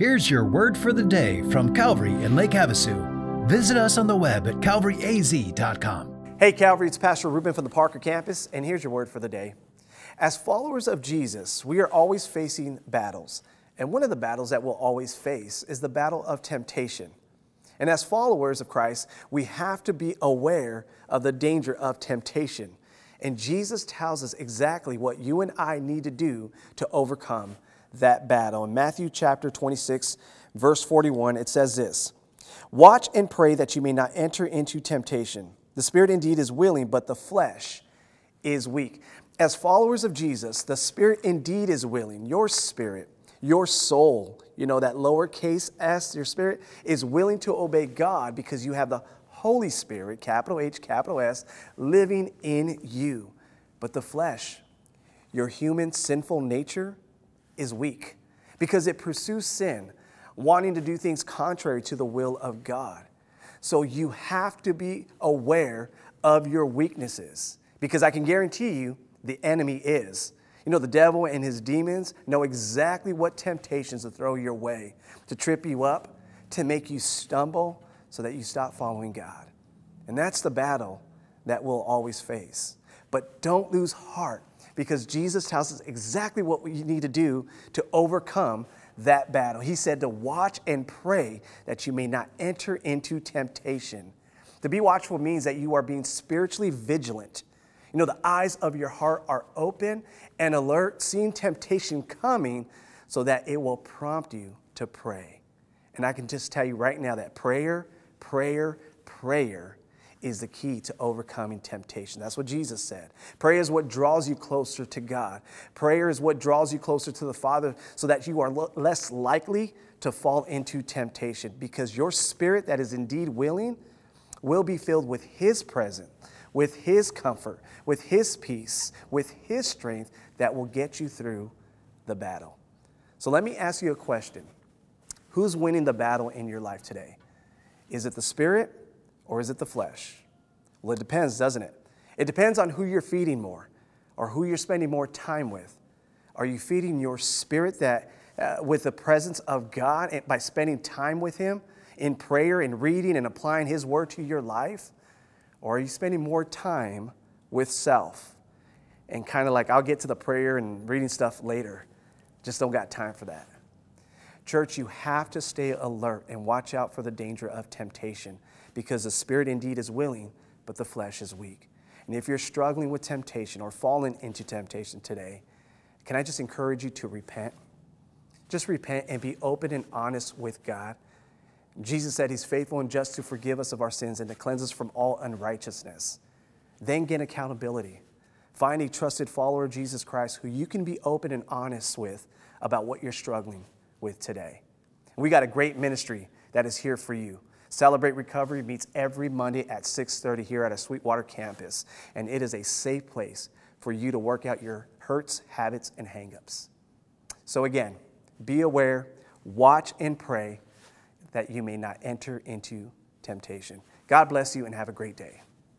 Here's your word for the day from Calvary in Lake Havasu. Visit us on the web at calvaryaz.com. Hey, Calvary, it's Pastor Ruben from the Parker campus, and here's your word for the day. As followers of Jesus, we are always facing battles. And one of the battles that we'll always face is the battle of temptation. And as followers of Christ, we have to be aware of the danger of temptation. And Jesus tells us exactly what you and I need to do to overcome that battle. In Matthew chapter 26, verse 41, it says this Watch and pray that you may not enter into temptation. The spirit indeed is willing, but the flesh is weak. As followers of Jesus, the spirit indeed is willing. Your spirit, your soul, you know, that lowercase s, your spirit, is willing to obey God because you have the Holy Spirit, capital H, capital S, living in you. But the flesh, your human sinful nature, is weak because it pursues sin, wanting to do things contrary to the will of God. So you have to be aware of your weaknesses because I can guarantee you the enemy is. You know, the devil and his demons know exactly what temptations to throw your way, to trip you up, to make you stumble so that you stop following God. And that's the battle that we'll always face. But don't lose heart because Jesus tells us exactly what we need to do to overcome that battle. He said to watch and pray that you may not enter into temptation. To be watchful means that you are being spiritually vigilant. You know, the eyes of your heart are open and alert, seeing temptation coming so that it will prompt you to pray. And I can just tell you right now that prayer, prayer, prayer is the key to overcoming temptation. That's what Jesus said. Prayer is what draws you closer to God. Prayer is what draws you closer to the Father so that you are less likely to fall into temptation because your spirit that is indeed willing will be filled with His presence, with His comfort, with His peace, with His strength that will get you through the battle. So let me ask you a question Who's winning the battle in your life today? Is it the spirit or is it the flesh? Well, it depends, doesn't it? It depends on who you're feeding more or who you're spending more time with. Are you feeding your spirit that uh, with the presence of God by spending time with Him in prayer and reading and applying His word to your life? Or are you spending more time with self and kind of like, I'll get to the prayer and reading stuff later? Just don't got time for that. Church, you have to stay alert and watch out for the danger of temptation because the spirit indeed is willing, but the flesh is weak. And if you're struggling with temptation or falling into temptation today, can I just encourage you to repent? Just repent and be open and honest with God. Jesus said he's faithful and just to forgive us of our sins and to cleanse us from all unrighteousness. Then get accountability. Find a trusted follower of Jesus Christ who you can be open and honest with about what you're struggling with today. We got a great ministry that is here for you. Celebrate Recovery meets every Monday at 6:30 here at a Sweetwater campus, and it is a safe place for you to work out your hurts, habits, and hangups. So again, be aware, watch and pray that you may not enter into temptation. God bless you and have a great day.